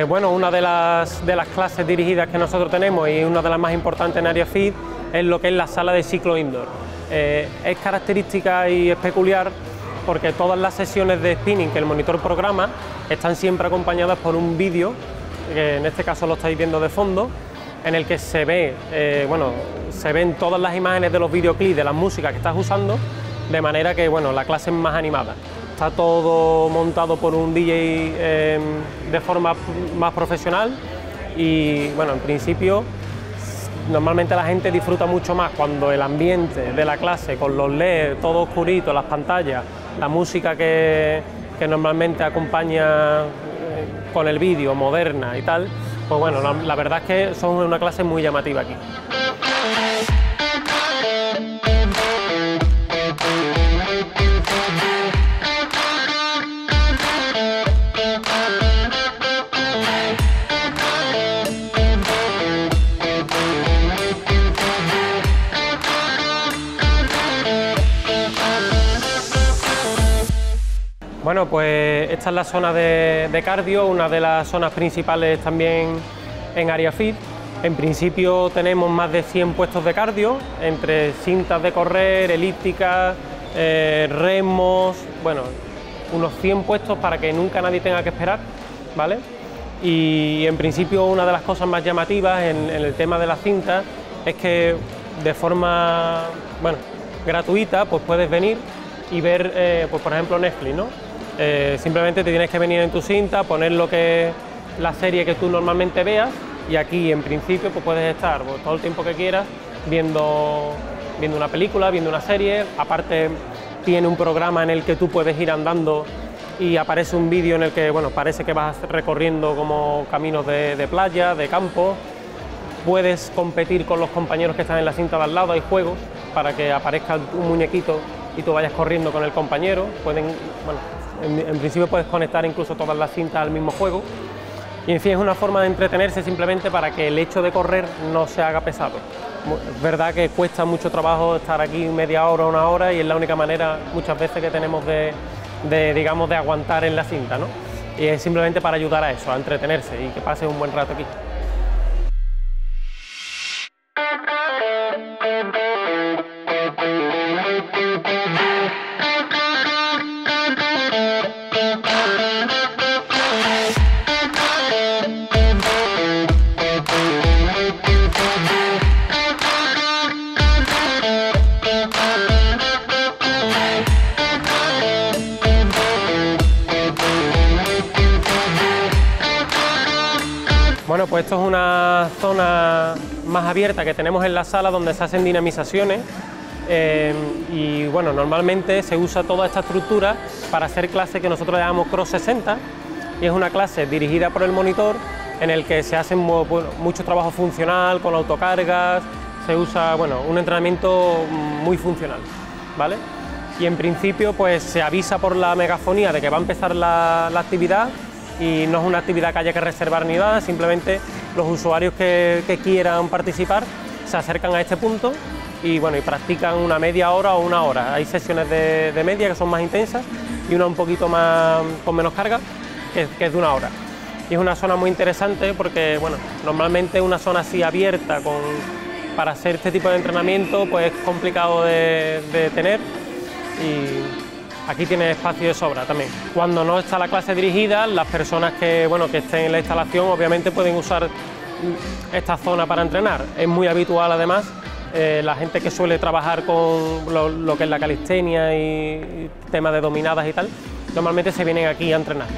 Pues bueno, una de las, de las clases dirigidas que nosotros tenemos y una de las más importantes en Área Fit es lo que es la sala de ciclo indoor. Eh, es característica y es peculiar porque todas las sesiones de spinning que el monitor programa están siempre acompañadas por un vídeo, que en este caso lo estáis viendo de fondo, en el que se ve, eh, bueno, se ven todas las imágenes de los videoclips de las músicas que estás usando, de manera que bueno, la clase es más animada. Está todo montado por un DJ em, de forma más profesional y bueno, en principio normalmente la gente disfruta mucho más cuando el ambiente de la clase, con los LED, todo oscurito, las pantallas, la música que, que normalmente acompaña eh, con el vídeo, moderna y tal, pues bueno, la, la verdad es que son una clase muy llamativa aquí. Bueno, pues esta es la zona de, cardio, una de las zonas principales también en área fit. En principio tenemos más de 100 puestos de cardio, entre cintas de correr, elípticas, eh, remos, bueno, unos 100 puestos para que nunca nadie tenga que esperar, ¿vale? Y en principio una de las cosas más llamativas en, el tema de las cintas es que de forma, bueno, gratuita, pues puedes venir y ver, eh, pues por ejemplo Netflix, ¿no? Eh, simplemente te tienes que venir en tu cinta, poner lo que la serie que tú normalmente veas y aquí en principio pues puedes estar pues, todo el tiempo que quieras viendo, viendo una película, viendo una serie, aparte tiene un programa en el que tú puedes ir andando y aparece un vídeo en el que bueno, parece que vas recorriendo como caminos de, de playa, de campo, puedes competir con los compañeros que están en la cinta de al lado, hay juegos para que aparezca un muñequito y tú vayas corriendo con el compañero, pueden, bueno, en, principio puedes conectar incluso todas las cintas al mismo juego. Y en fin, es una forma de entretenerse simplemente para que el hecho de correr no se haga pesado. Es verdad que cuesta mucho trabajo estar aquí media hora, una hora y es la única manera muchas veces que tenemos de, de digamos, de aguantar en la cinta, ¿no? Y es simplemente para ayudar a eso, a entretenerse y que pase un buen rato aquí. Bueno, pues esto es una zona más abierta que tenemos en la sala donde se hacen dinamizaciones eh, y bueno, normalmente se usa toda esta estructura para hacer clases que nosotros llamamos Cross 60 y es una clase dirigida por el monitor en el que se hace mucho trabajo funcional con autocargas, se usa bueno, un entrenamiento muy funcional, ¿vale? Y en principio pues se avisa por la megafonía de que va a empezar la actividad y no es una actividad que haya que reservar ni nada, simplemente los usuarios que, quieran participar se acercan a este punto y bueno y practican una media hora o una hora. Hay sesiones de, media que son más intensas y una un poquito más con menos carga que, es de una hora. Y es una zona muy interesante porque bueno, normalmente una zona así abierta con, para hacer este tipo de entrenamiento pues es complicado de, tener Aquí tiene espacio de sobra también. Cuando no está la clase dirigida, las personas que, bueno, que estén en la instalación obviamente pueden usar esta zona para entrenar. Es muy habitual además eh, la gente que suele trabajar con lo, que es la calistenia y, temas de dominadas y tal, normalmente se vienen aquí a entrenar.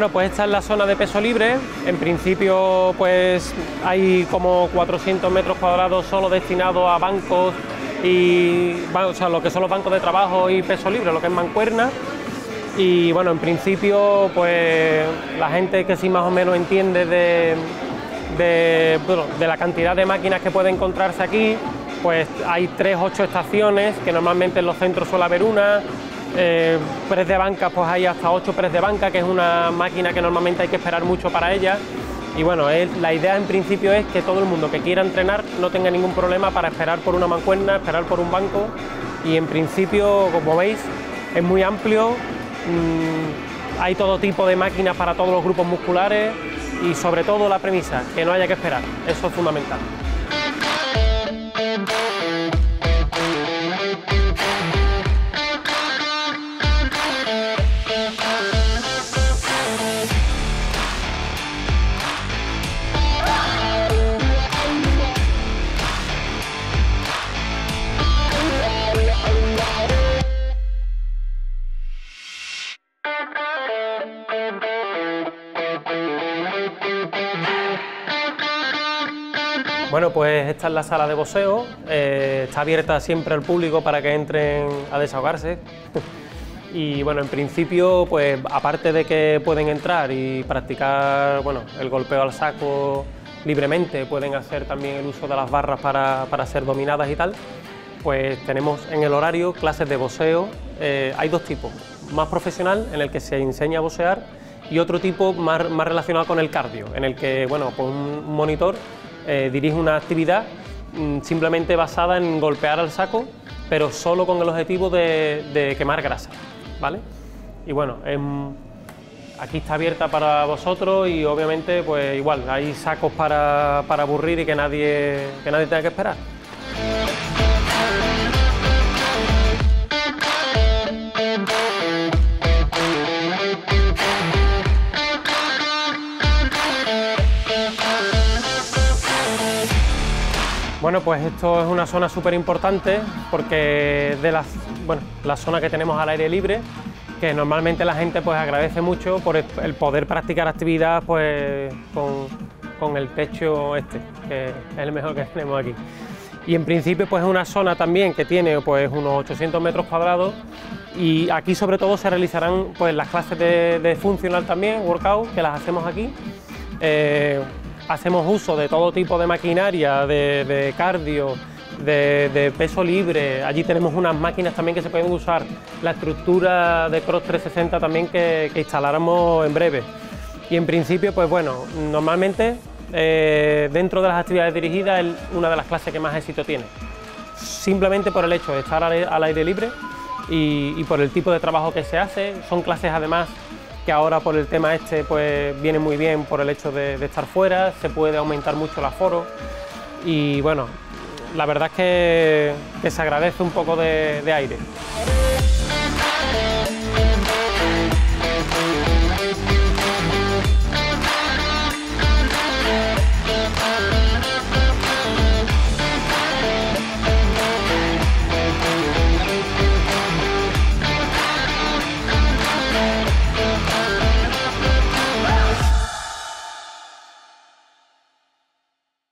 Bueno, pues esta es la zona de peso libre. En principio, pues hay como 400 metros cuadrados solo destinados a bancos y, o sea, lo que son los bancos de trabajo y peso libre, lo que es mancuerna. Y bueno, en principio, pues la gente que sí más o menos entiende de, de, la cantidad de máquinas que puede encontrarse aquí, pues hay tres, ocho estaciones, que normalmente en los centros suele haber una, eh, press de banca, pues hay hasta ocho press de banca, que es una máquina que normalmente hay que esperar mucho para ella. Y bueno, la idea en principio es que todo el mundo que quiera entrenar no tenga ningún problema para esperar por una mancuerna, esperar por un banco. Y en principio, como veis, es muy amplio, mm, hay todo tipo de máquinas para todos los grupos musculares y sobre todo la premisa, que no haya que esperar, eso es fundamental. Bueno, pues esta es la sala de boxeo, eh, está abierta siempre al público para que entren a desahogarse. y bueno, en principio, pues aparte de que pueden entrar y practicar bueno, el golpeo al saco libremente, pueden hacer también el uso de las barras para, ser dominadas y tal, pues tenemos en el horario clases de boxeo, eh, hay dos tipos, más profesional en el que se enseña a boxear y otro tipo más, más relacionado con el cardio, en el que, bueno, con un monitor eh, dirige una actividad mm, simplemente basada en golpear al saco, pero solo con el objetivo de, quemar grasa, ¿vale? Y bueno, em, aquí está abierta para vosotros y obviamente pues igual, hay sacos para, para aburrir y que nadie, que nadie tenga que esperar. Bueno, pues esto es una zona súper importante porque de las, bueno, la zona que tenemos al aire libre, que normalmente la gente pues agradece mucho por el poder practicar actividad pues con, el techo este, que es el mejor que tenemos aquí. Y en principio pues es una zona también que tiene pues unos 800 metros cuadrados y aquí sobre todo se realizarán pues las clases de, funcional también, workout, que las hacemos aquí. Eh, hacemos uso de todo tipo de maquinaria, de, cardio, de, peso libre. Allí tenemos unas máquinas también que se pueden usar. La estructura de Cross 360 también que, instaláramos en breve. Y en principio, pues bueno, normalmente eh, dentro de las actividades dirigidas es una de las clases que más éxito tiene. Simplemente por el hecho de estar al aire libre y por el tipo de trabajo que se hace. Son clases además que ahora por el tema este pues viene muy bien por el hecho de, estar fuera, se puede aumentar mucho el aforo y bueno, la verdad es que, se agradece un poco de aire.